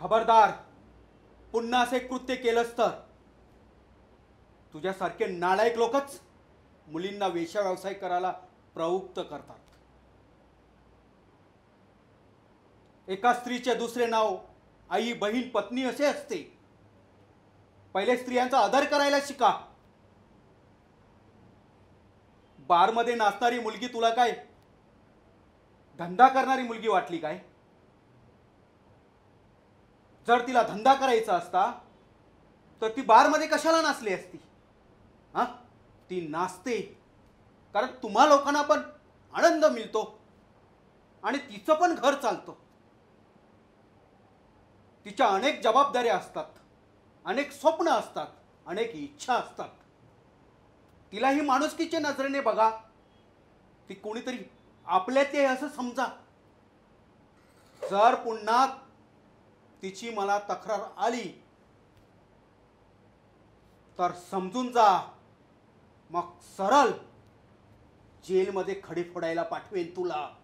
खबरदार पुन्हा असे कृत्य केलंस तर? तुझ्यासारखे नालायक लोकच मुलींना वेशा व्यवसाय करायला प्रवृत्त करतात. एका स्त्रीचे दुसरे नाव आई बहीण पत्नी असे असते. पहिले स्त्रियांचा आदर करायला शिका. बारमध्ये नाचणारी मुलगी तुला काय? धंदा करणारी मुलगी वाटली काय? जर तिला धंदा करायचा असता तर ती बारमध्ये कशाला नाचली असती? हां? ती नाचते. कारण तुम्हा लोकांना पण आनंद मिळतो. आणि तिचं पण घर चालतं. तिच्या अनेक जबाबदाऱ्या असतात. अनेक स्वप्न असतात. अनेक इच्छा असतात. तिलाही माणुसकीच्या नजरेने बघा. ती कोणीतरी आपल्यात आहे असं समजा. जर पुन्हा तिची मला तक्रार आली. तर समजून जा. मग सरळ जेलमध्ये खडी फोडायला पाठवेन तुला.